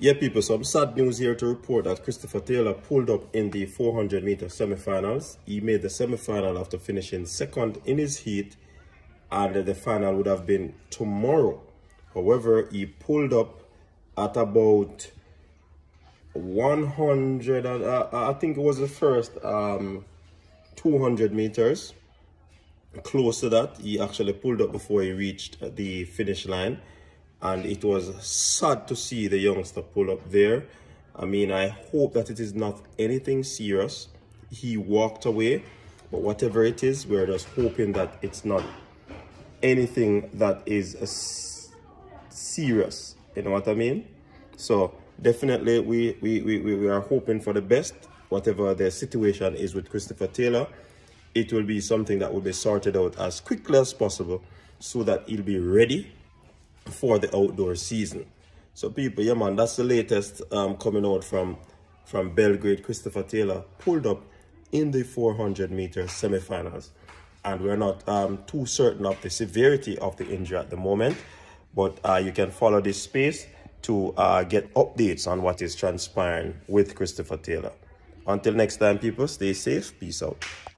Yeah, people, some sad news here to report that Christopher Taylor pulled up in the 400 meter semifinals. He made the semifinal after finishing second in his heat, and the final would have been tomorrow. However, he pulled up at about 100, uh, I think it was the first um, 200 meters. Close to that, he actually pulled up before he reached the finish line and it was sad to see the youngster pull up there. I mean, I hope that it is not anything serious. He walked away, but whatever it is, we're just hoping that it's not anything that is serious. You know what I mean? So definitely we, we, we, we are hoping for the best, whatever the situation is with Christopher Taylor. It will be something that will be sorted out as quickly as possible so that he'll be ready for the outdoor season. So people, yeah man, that's the latest um, coming out from, from Belgrade. Christopher Taylor pulled up in the 400 meter semifinals. And we're not um, too certain of the severity of the injury at the moment. But uh, you can follow this space to uh, get updates on what is transpiring with Christopher Taylor. Until next time, people, stay safe. Peace out.